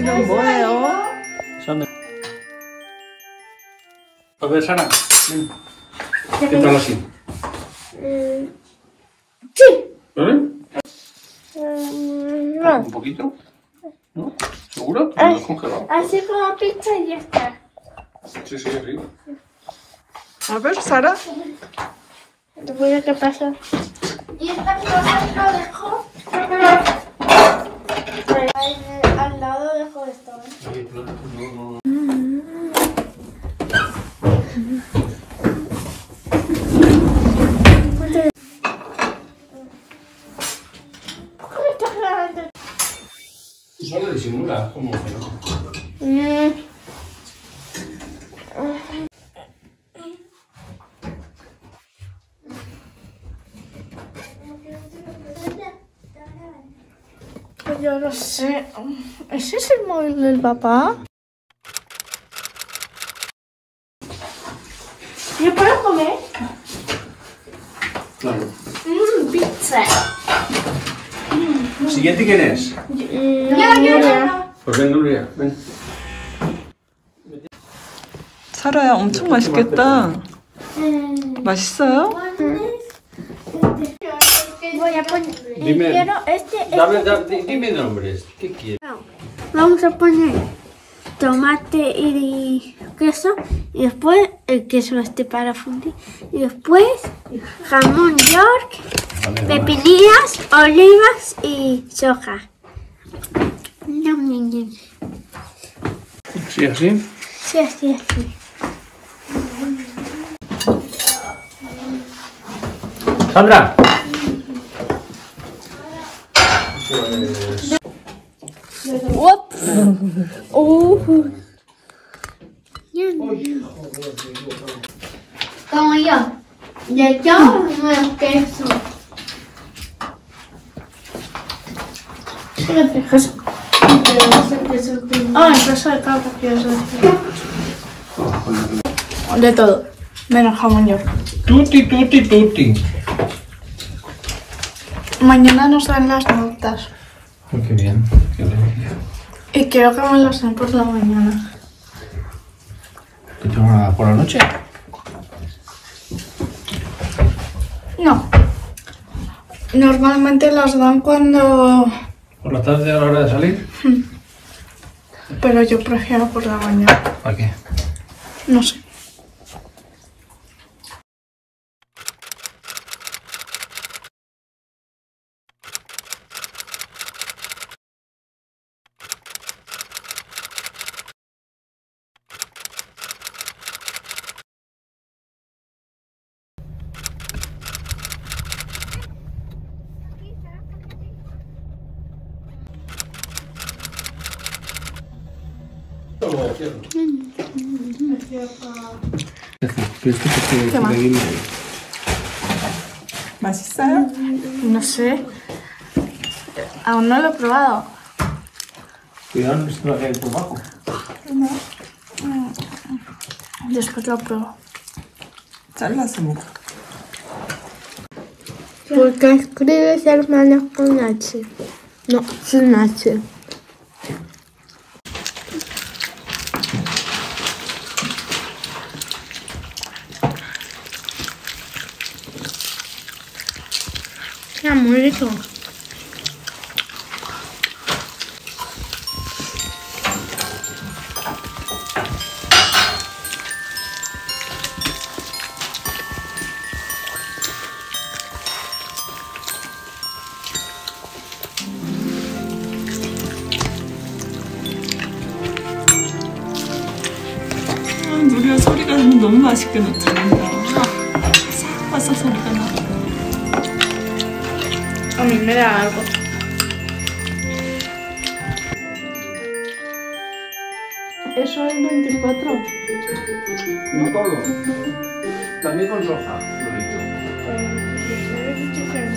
튀는 뭐예요? 저는 아왜 사랑? 괜찮아 씨. 음. 치. 응? Un poquito, ¿no? ¿Segura? Porque has congelado. Así como pizza y ya está. Sí, sí, arriba. A ver, Sara. Voy a qué pasa. Y esta cosa lo dejó. Disimulas, como que no. Mm. Pues Yo no sé. ¿Ese es el móvil del papá? ¿Yo puedo comer? Claro. Mmm, pizza. ¿Siguiente quién es? yo, yo, yo. Pues ven, Nuria, ven. 사라야 엄청 맛있겠다. 맛있어요? Voy a poner. Dime. Quiero este. Dame, este. da- di- dime nombres. ¿Qué quieres? Vamos a poner tomate y queso y después el queso este para fundir y después jamón york, Vale, pepinillas, olivas y soja. Ñam, ñam, ñam. Sí, así. Sí, así, así. Sandra. Ups. Uh. Ñam. Como yo. No. Ah, el de decir. Todo. Menos jamón york. Tutti, tutti, tutti. Mañana nos dan las notas. Oh, qué bien. Qué alegría. Y quiero que me las den por la mañana. ¿Qué te dar por la noche? No. Normalmente las dan cuando... ¿Por la tarde a la hora de salir? Pero yo prefiero por la mañana. ¿Para qué? No sé. Más? No sé. Aún no lo he probado. Cuidado, no se lo haga el tabaco. Después lo pruebo. Salva su boca. Porque escribes hermanos con H. No, sin H. 그냥 물리쳐. 아, 물이 소리가 너무 맛있게 들린다. 아, 싹 와서 소리가 나. A mí me da algo. Eso es 24. No todo. También con soja, lo he dicho.